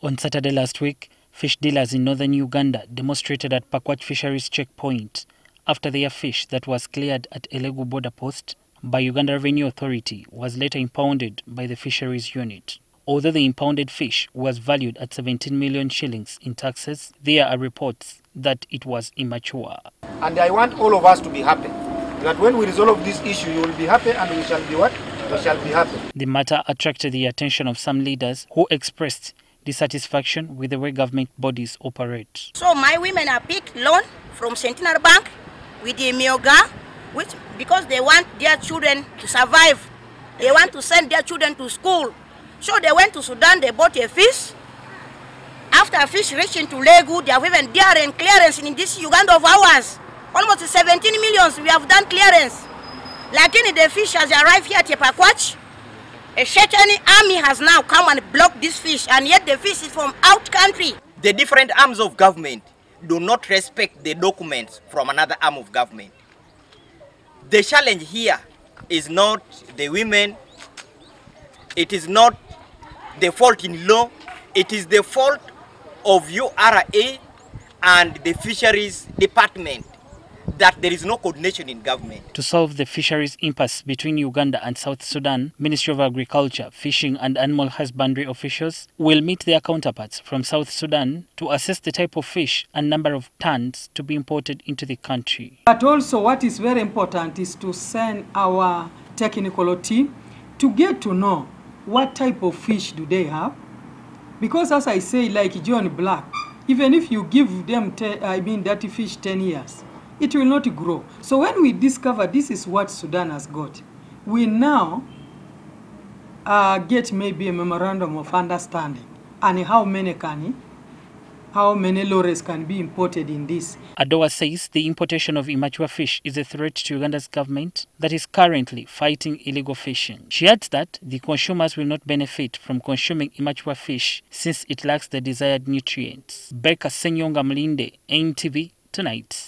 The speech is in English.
On Saturday last week, fish dealers in northern Uganda demonstrated at Pakwach Fisheries checkpoint after their fish that was cleared at Elegu border post by Uganda Revenue Authority was later impounded by the fisheries unit. Although the impounded fish was valued at 17 million shillings in taxes, there are reports that it was immature. And I want all of us to be happy. That when we resolve this issue, you will be happy and we shall be what? We shall be happy. The matter attracted the attention of some leaders who expressed dissatisfaction with the way government bodies operate. So my women are pick loan from Centenary Bank with the Mioga, which because they want their children to survive. They want to send their children to school. So they went to Sudan, they bought a fish. After fish reached into Legu, they have even daring clearance in this Uganda of ours. Almost 17 millions we have done clearance. Lakini the fish has arrived here at Pakwach. A Shetani army has now come and blocked this fish, and yet the fish is from out country. The different arms of government do not respect the documents from another arm of government. The challenge here is not the women, it is not the fault in law, it is the fault of URA and the fisheries department that there is no coordination in government. To solve the fisheries impasse between Uganda and South Sudan, Ministry of Agriculture, Fishing and Animal Husbandry officials will meet their counterparts from South Sudan to assess the type of fish and number of tons to be imported into the country. But also what is very important is to send our technical team to get to know what type of fish do they have. Because as I say, like John Black, even if you give them, I mean, dirty fish 10 years, it will not grow. So when we discover this is what Sudan has got, we now uh, get maybe a memorandum of understanding and how many can how many lorries can be imported in this. Adoa says the importation of immature fish is a threat to Uganda's government that is currently fighting illegal fishing. She adds that the consumers will not benefit from consuming immature fish since it lacks the desired nutrients. Becca Senyonga Mlinde, NTV, tonight.